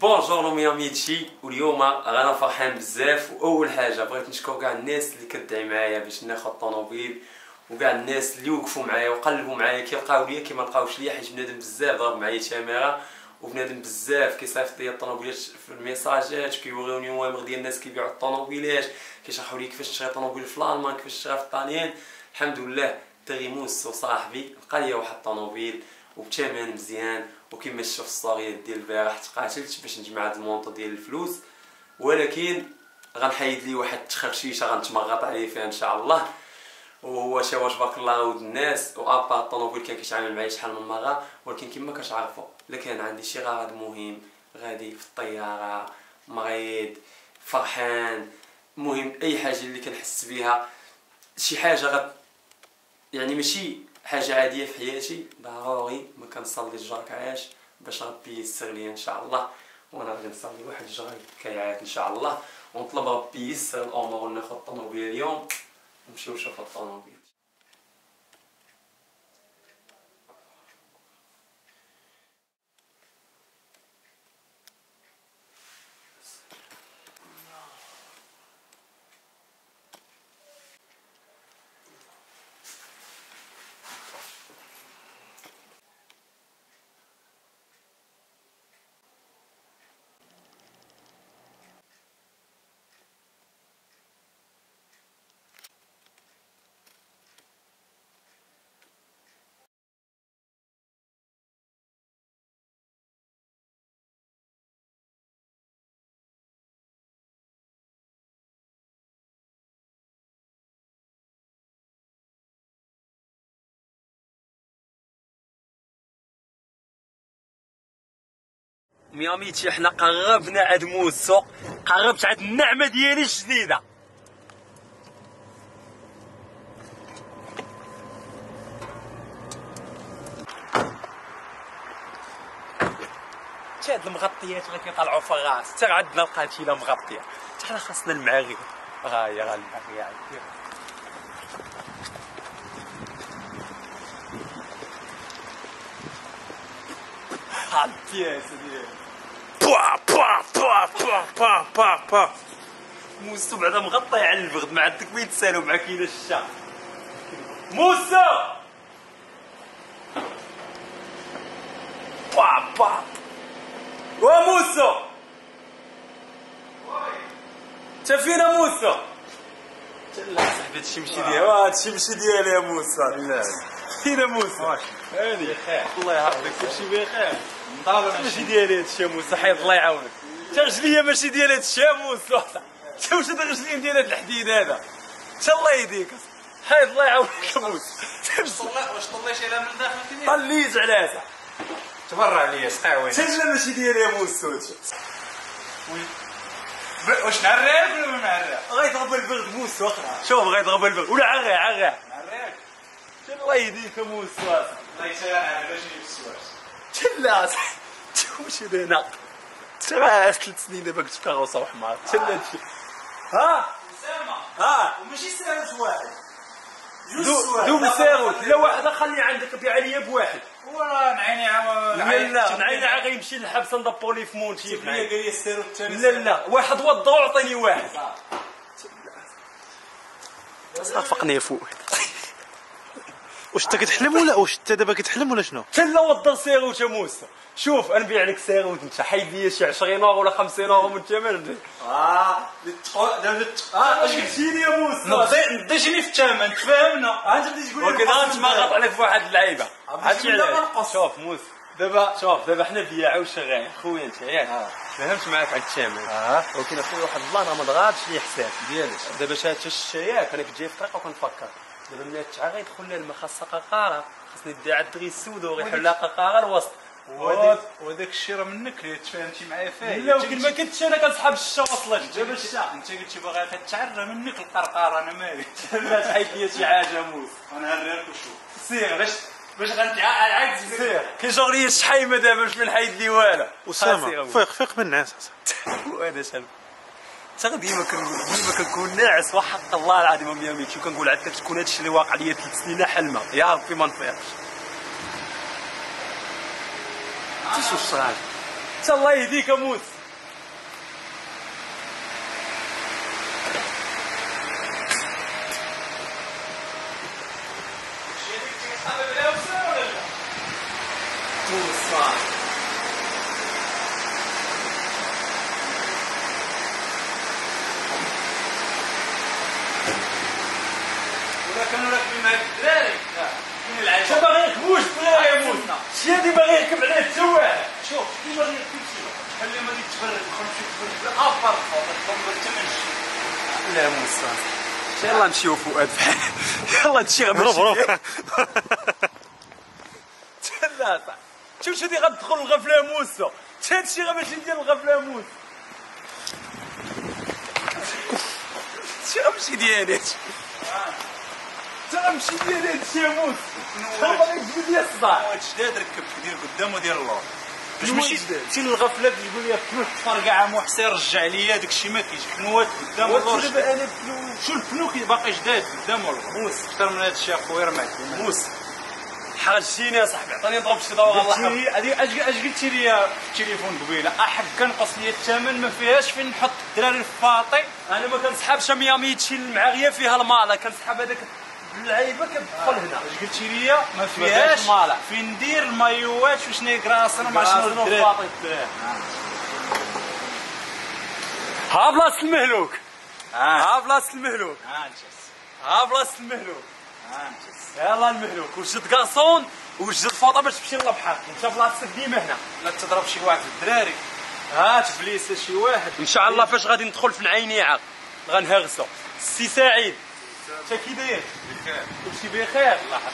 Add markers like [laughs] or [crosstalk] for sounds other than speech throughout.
bonjour نومي ميتشي واليوم رانا فرحان بزاف واول حاجة بغيت نشكر كاع الناس اللي كدعي معايا باش ناخذ الطوموبيل وكاع الناس اللي وقفوا معايا وقلبوا معايا كي لقاو ليا كي ما لقاوش ليا حيت بنادم بزاف ضرب معايا تمارة وبنادم بزاف كيصيفط ليا الطوموبيلات في الميساجات كيوريوني نوامر ديال الناس كيبيعوا الطوموبيلات كيشرحوا لي كيفاش نشري طوموبيل في الالمان كيفاش نشريها في الطاليان الحمد لله تغيموس وصاحبي لقى ليا واحد الطوموبيل وبثمن مزيان وكما في الصوريات ديال البارح تقاتلت باش نجمع هاد المونطو ديال الفلوس. ولكن غنحيد لي واحد التخرشيشه غنتمغط عليه فيها إن شاء الله. وهو شي واش تبارك الله ود الناس. وأبا الطوموبيل كان كيتعامل معايا شحال من مرة. ولكن كما كتعرفوا إلا كان عندي شي غرض مهم غادي في الطيارة مريض فرحان مهم أي حاجة اللي كنحس بها شي حاجة غد يعني ماشي حاجة عادية في حياتي ضروري ما كنصلي الجركعاش باش ربي ييسر لي إن شاء الله. وأنا غادي نصلي واحد الجرعه كيعات إن شاء الله. ونطلب ربي ييسر الأمور وناخذ الطوموبيل اليوم. نمشيو نشوفو الطوموبيل. مياميتي حنا قربنا عند موسو قربت عند النعمة ديالي الجديدة. تا هاد المغطيات غير كيطلعوا في الراس حتى عندنا القاتلة مغطية. حتى حنا خاصنا المعاغي هي غا المعاغي عندي البياسه ديالي با با با با با با با موسو بعدا مغطي على البغد ما عندك وين تسالو مع كاينة الشا موسو با با وموسو انت فينا موسو لا صاحبي هادشي ماشي ديالي هادشي ماشي ديالي يا موسى لا فينا موسى هادي الله يحفظك كلشي بخير ماشي. ديالي هادشي يا موسى حيد الله يعاونك. انت رجليا ماشي ديال هادشي يا موسى. انت واش هاد الرجلين ديال هاد الحديد هذا؟ انت الله يهديك. حيد الله يعاونك يا موسى. واش طليتي على من داخل كذا طليت على هذا. تبرع ليا سقاوي انت لا ماشي ديالي يا موسى. واش نعريك ولا ما نعريك غيضرب البرد موسى واخا شوف غيضرب البرد. ولا عري عري نعريك الله يهديك يا موسى. الله يسهل عليك باش نجيب السواش تلا واش هنا ترى ثلاث سنين دابا كنت في كاروسه وحمار تلا هادشي ها اسامه ها وماشي ساروت واحد دو دو مساروت لا واحد خلي عندك بيع ليا بواحد وراه نعيني عاود لا نعينا عا غيمشي للحبس ندبر ليه في مونتي لا لا. واحد وضر وعطيني واحد. صافقني يا فؤاد واش انت كتحلم ولا واش انت دابا كتحلم ولا شنو؟ تلا وضر سيروت يا موسى. شوف أنا نبيع لك سيروت انت حيد لي شي 20 أورو ولا 50 أورو من الثمن آه دابا آه اش قلتيلي يا موسى؟ نضي نضيجني في الثمن تفاهمنا انت بديتي تقول لي ولكن غنتمغط عليك في واحد اللعيبة. عرفتي لا علاش. شوف موسى دابا شوف دابا حنا بياع وشغال خويا انت ياك فهمت معاك على الثمن. ولكن أخويا واحد الله راه ما ضغطش لي حساب ديالك. دابا شاد الشياك أنا كنت جاي في الطريق وكنفكر دابا ملي تشعى غيدخل لها الماء خاصها قرقاره خاصني ندي على الدغي السود وغيحل لها قرقاره الوسط. وهذاك الشيء راه منك اللي تفاهمتي معايا فيه لا ولكن ما كنتش أنا كنسحب الشا وصلت دابا الشا أنت قلتي باغي تتعرى منك القرقاره أنا مالي [laughs] لا تحيد لي شي حاجة موس أنا هريك وشوف سير. باش باش غنعاد سير. كيجور لي الشحيمه دابا باش ما نحيد لي والو. أسامة فيق فيق من الناس [laughs] وأنا سلم تا ديما كن ديما كنكون ناعس وحق الله العظيم امي امي شو كنقول عاد تكون هادشي اللي واقع ليا ثلاث سنين حلمة. يا ربي ما نفيقش تشوف الصراحه الله يهديك أموت ولا كانوا راكبين مع الدراري فين العيب شو باغي يركبوش بلا يموت هادي باغي يركب عليه حتى واحد شوف كيما غادي تمشي خلي ما يتفرج خمسة تفرج ابر ما تمشي لا موسى يلا نمشيو فؤاد [laughs] يلا غادي هروب هروب لا صح شوف شو دي غتدخل الغفلة موسى. هادشي غا ماشي ديال الغفلة موسى. شي غمشي ديالي؟ هادشي تا غمشي ديالي هادشي يا موسى. لي الصداع جداد ركب دير قدام ودير اللور باش ماشي جداد. مشي للغفلة تقول لي كيف تفرقع مو حسين رجع ليا داك الشيء ما كاينش بنوات قدام أنا بلو شو البنو باقي جداد قدام والله موس. أكثر من هذا الشيء اخويا رمعت موسى حرجتيني يا صاحبي عطيني نضرب شي ضوء الله هذه اش أش قلتي لي في التليفون قبيلة؟ أحب كنقص لي الثمن ما فيهاش فين نحط الدراري الفاطي. أنا ما كنسحبش 100 100 شي المعاغيه فيها المالا كنسحب هذاك اللعيبه كتدخل هنا. اش قلتي لي ما فيهاش. فين ندير المايوات وشنو هي كراسنا مع شنو الدراري ها بلاصة المهلوك. ها. ها بلاصة المهلوك. ها نجس ها بلاصة المهلوك. ها نجس يلا المهلوك. وجد كاسون وجد الفوطه باش تمشي للبحر؟ انت بلاصتك ديما هنا. لا تضرب شي واحد في الدراري. هات بليس شي واحد. إن شاء الله فاش غادي ندخل في العينيعه غنهرسو. السي سعيد. انت كي داير كلشي بخير الله يحفظك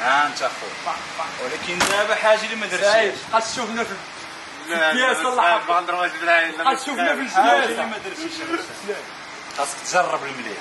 ها انت اخويا ولكن دابا حاجة اللي ما سعيد درتيش بقى تشوفنا في البياس الله. يحفظك بقى تشوفنا في حاجة اللي ما درتيش خاصك تجرب المليح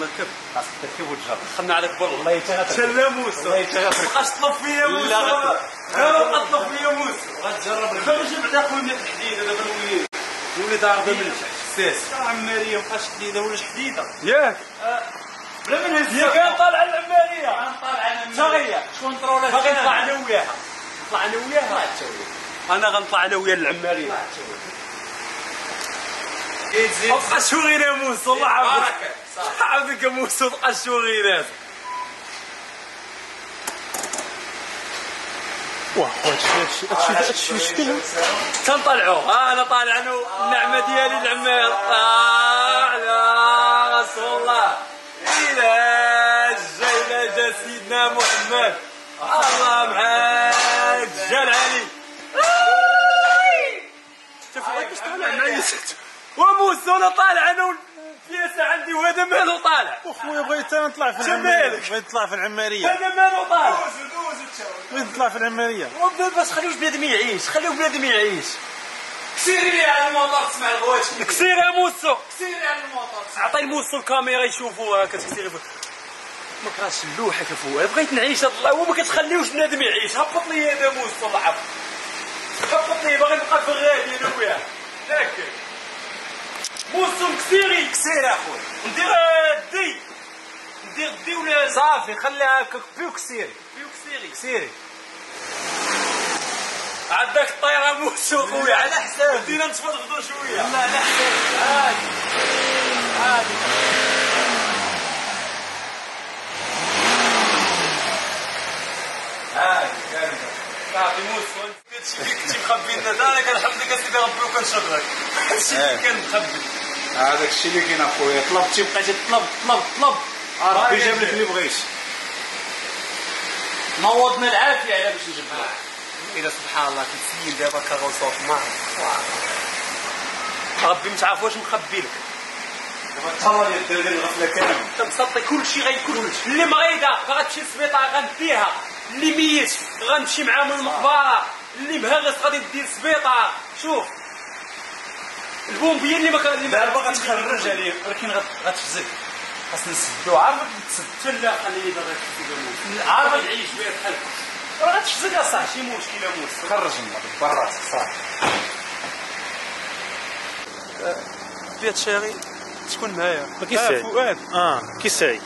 مركب خاصك تركب وتجرب خلنا عليك بالله الله يتغفر تلا موسى الله يتغفر بقاش تطلب فيا موسى لا، لا بقى تطلب فيا موسى غتجرب المليح خرج بعدا خويا الحديده دابا الوليد الوليد عارضه من الساس عمارية مابقاش حديده ولا حديده ياك. بلا من هز هي كان طالعه العمارية. غنطلع أنا تغير شكون طرولة باغي نطلع أنا وياها. نطلع أنا وياها. أنا غنطلع أنا ويا العمارية. شوغي يا موسى الله. عافيك يا موسى بقى هادشي هادشي فيه تنطلعوا. ها أنا طالع أنا النعمه ديالي العمار على رسول الله. إلى جاي جا سيدنا محمد. الله معاك. جال علي. كيفاش طالع معايا. وموسى أنا طالع أنا والفياسه عندي وهذا مالو طالع. وخويا بغيت أنا نطلع في مالك؟ بغيت نطلع في العمارية. هذا مالو طالع. بغيت نطلع في العمارية بس خليوش بنادم يعيش؟ خليو بنادم يعيش؟ كسيري لي على الموطور تسمع الغوات كسير يا موسو. سيري على الموطور عطي الموسو الكاميرا يشوفوها كتكسير ما كرهتش اللوحه كفوها بغيت نعيش هاد الله وما كتخليوش بنادم يعيش. هبط لي هذا موسو الله يحفظك هبط لي باغي نبقى في الغادي أنا وياه. ياك موسو مكسيري. سير اخويا ندير دي ندير دي ولا؟ صافي خليها هكاك. بيوك سيري فيو كسيري سيري عندك الطياره موسو خويا على حسابي. بدينا نتفضفضوا شوية لا على حسابي عادي عادي عادي كامل صافي موسو هادشي اللي كنتي مخبي لنا أنا كنحمد لك اسيدي ربي وكنشكرك هادشي اللي إيه. كان مخبي هذاك الشيء اللي كاين اخويا طلبتي بقيتي تطلب تطلب تطلب ربي جاب لك اللي بغيتي نوضنا العافية على باش لك إلى سبحان الله كنسيل دابا كغوصوف ما ربي ما تعرف واش مخبي لك. دابا تهلا ديال الدراري الغفله كامل تمسطي كل شيء غيكون اللي مريضة غتمشي للسبيطار غنديها اللي ميت غنمشي معاهم للمقبره اللي مهرس غادي ندير للسبيطار شوف. البومبية اللي ما كان اللي دابا غتخرج عليه ولكن غت- غتفزك. خاصنا نسدو عارفك تسد لا خليني باغي نشوف عارفك عيش بيا بحال راه غتفزك اصاحبي شي مشكله موس خرجني برا صافي أه، بيات تشاري تكون معايا. ما كيساي آه فؤاد. آه كيساي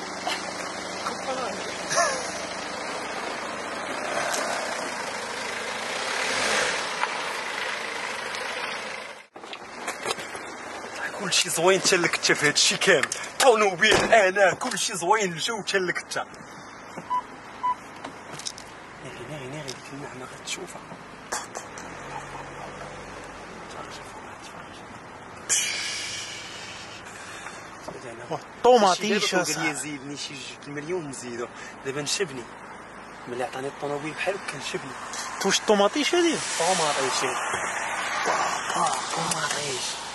كلشي زوين تا في هادشي كامل. طونوبيل أنا كلشي زوين الجو حتى لك انت ناري ناري ناري ديك النعمه غتشوفها. طوماطيشة قال لي زيدني شي جوج المليون نزيدو دابا نشبني. ملي عطاني الطوموبيل بحال هكا نشبني واش الطوماطيشة هادي طوماطيشي طوماطيش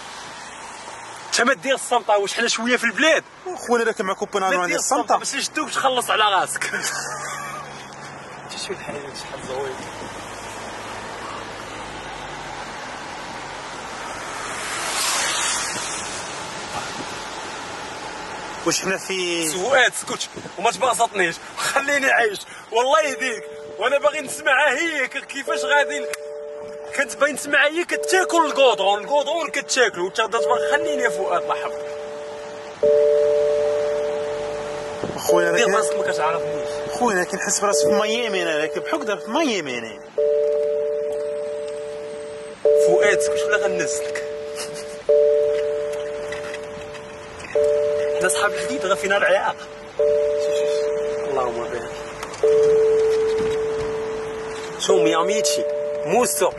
انت ما دير الصمطه واش حنا شوية في البلاد. خويا راك مع كوبون ما عندي الصمطه باش نشدوك تخلص على راسك. شوف الحليب شحال زوين واش حنا في سوات سكت وما تباسطنيش خليني عايش. والله يهديك. وأنا باغي نسمعها هي كيفاش غادي كتبين هي كتاكل ال goudron ال goudron كتاكلو تبغى خليني يا فؤاد الله يحفظك خويا دير راسك ما كتعرفنيش خويا أنا كنحس براسي في ميامي أنا راك بحكدر في ميامي أنا فؤاد سكت ولا غنزلك؟ حنا صحاب الحديد غا فينا العياق اللهم بارك. شو مياميتشي موسو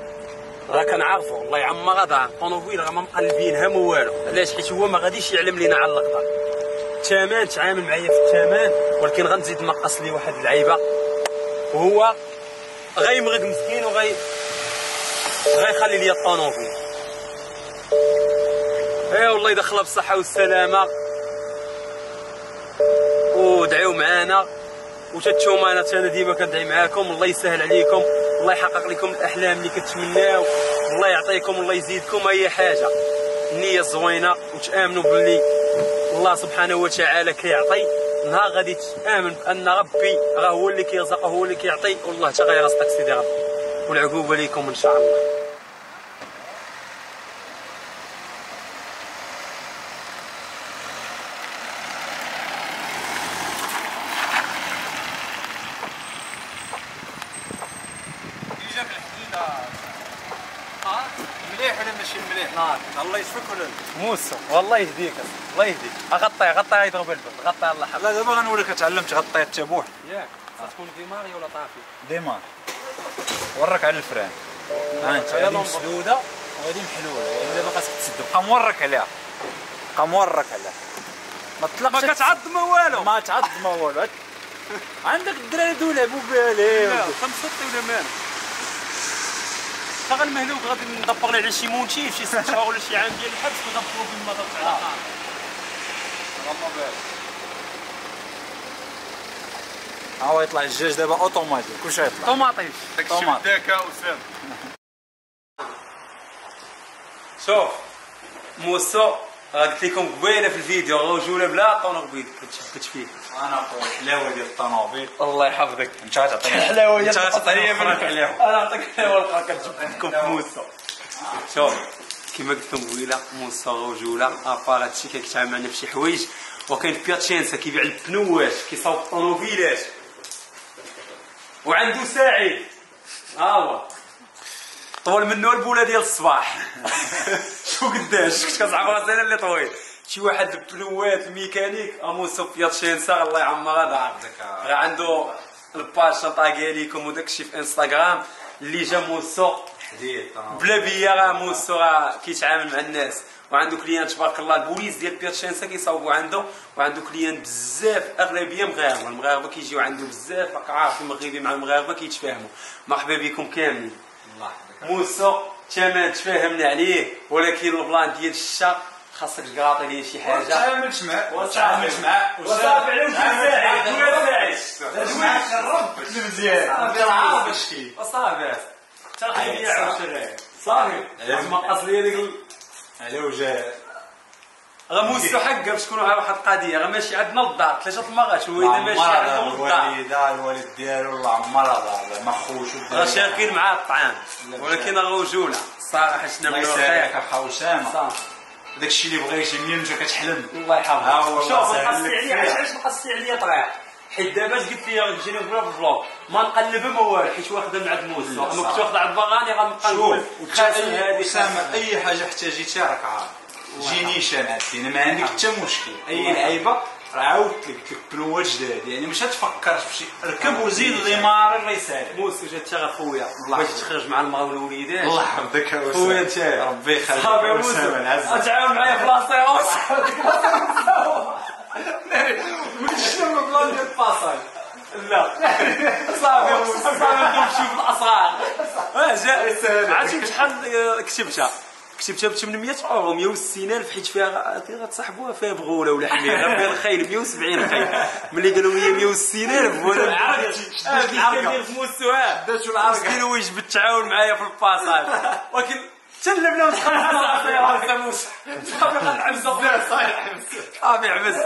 راه كنعرفو الله يعمر غدا طونوبيل راه ما مقلبينها ما والو. علاش حيت هو ما غاديش يعلم لينا على اللقطه الثمن تعامل معايا في الثمن ولكن غنزيد نقص لي واحد اللعيبة. وهو غيمرق مسكين وغي غيخلي لي الطونوبيل إيه والله يدخلها بالصحة والسلامة. ودعيو معانا. وتتشوم أنا أنا ديما كندعي معاكم الله يسهل عليكم الله يحقق لكم الأحلام اللي كتمناو الله يعطيكم الله يزيدكم أي حاجة. النيه الزوينه وتآمنوا باللي الله سبحانه وتعالى كيعطي. نهار غادي تآمن بأن ربي راه هو اللي كيرزق هو اللي كيعطي. والله حتى غيرزقك سيدي ربي. والعقوبة ليكم إن شاء الله جاب الحديده آه مليح نار الله يشفيك ولا لا موسى والله يهديك. الله يهديك. غطي غطي يضرب البرد غطي الله حفظك لا دابا غنوريك تعلمت غطي التبوح. ياك. تكون في ماري ولا طافي؟ ديما ورك على الفران. ها انت هذه. مسدودة وهذه محلولة. يعني دابا خاصك تسد بقى مورك عليها. بقى مورك عليها. ما تطلقش ما كتعض ما والو. ما تعض ما والو. عندك الدراري دول لعبوا بالي. لا خمسة ولا مان شغل مهلوك غادي ندبر ليه على شي مونتي في شي ست شهور ولا شي عام ديال الحبس ندبرو في المطار تاع العقار ها هو يطلع الدجاج دابا اوتوماتيك كلشي يطلع طوماطيش طوماط شوف موسو راه قلت لكم قبيله في الفيديو رجوله بلا طونوبيل كتشبت فيه أنا أقول حلاوة ديال الطوموبيل الله يحفظك. انت غتعطيني [laughs] حلاوة انت غتعطيني من عليهم أنا نعطيك حلاوة لكم في موسى شوف كما قلت لكم قبيلة موسى رجوله ابار هادشي كيتعامل معنا في شي حوايج. وكاين بياتشينسا كيبيع البنوات كيصاوب الطونوبيلات وعنده ساعد. ها هو طول منه البوله ديال الصباح. [laughs] شو قداش؟ كنت كنصعب راسي أنا اللي طويل. شي واحد البلوات الميكانيك اموسو بياتشينسا الله يعمر هذا راه عنده ال page ن tagي ليكم وداك الشيء في إنستغرام اللي جا موسو. بلا بيا راه موسو راه كيتعامل مع الناس. وعنده clients تبارك الله البوليس ديال بياتشينسا كيصاوبوا عنده. وعنده clients بزاف أغلبية مغاربة. المغاربة كيجيو عنده بزاف راك عارف المغربي مع المغاربة كيتفاهموا مرحبا بكم كاملين. موسى تمام تفاهمنا عليه. ولكن البلان ديال الشا خاصك تقراطي ليه شي حاجة تعاملت معاه وصافي معاه وصافي على وجه ساعد ولا ساعد معاه الرب مزيان عارف اش كاين وصافي تاخذ لي عشرة صافي ما قص لي ديك على وجه راه موسى حقه باش تكونوا على واحد القضية راه ماشي عندنا الدار ثلاثة المرات هو اذا ماشي عندهم الدار الوالده الوالد ديالو الله عمرها ما خوش راه شاركين معاه الطعام ولكن راه رجوله الصراحه شنا الله من داك الشيء اللي بغيتي منين جا كتحلم. الله يحفظك ها هو شوف لك عليا. علاش نقصي عليا طريح حيت دابا اش قلت لي جيني نقولها في الفلوق ما نقلبها ما والو حيت واخده من عند موسى. أما كنت واخده عند بغاني غنبقى نقول اسامه أي حاجة احتاجيتها راك عارف. جيني شان عاد ما عندك حتى مشكل. أي لعيبة راه عاودت لك بنوات جداد يعني مش تفكر في شي ركب وزيد غيمار الله يسهل وجات تا خويا. باش تخرج مع المرا والوليدات الله يحفظك خويا انت ربي يخليك. صافي العزة. تعاون معايا في لاصيغونس شنو البلان ديال الباساج لا. صافي يا موسى. صافي. نمشيو في الأسرار. آه جا عرفتي شحال آه، كتبتها. كتبتها ب 800 اورو 160 ألف حيت فيها غتصاحبوها فيها بغولة ولا حمير فيها الخيل 170 خيل ملي قالوا لي 160 ألف وأنا العرق. آه كندير في مستواه. داتو العرق. مسكين التعاون معايا في الباساج ولكن تلبنا وتخلصنا صافي يا موسى. صافي قنعمزه صافي عبس